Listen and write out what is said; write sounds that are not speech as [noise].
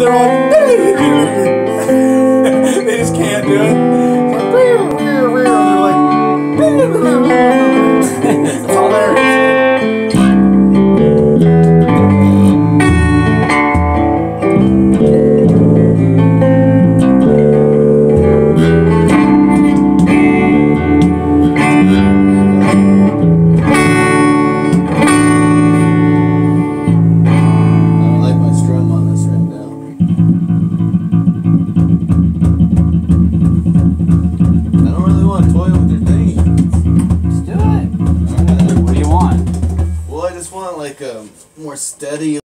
they're like, [laughs] they just can't do it. They're like, all don't really want to toy with your thing. Let's do it. What do you want? Well, I just want like a more steady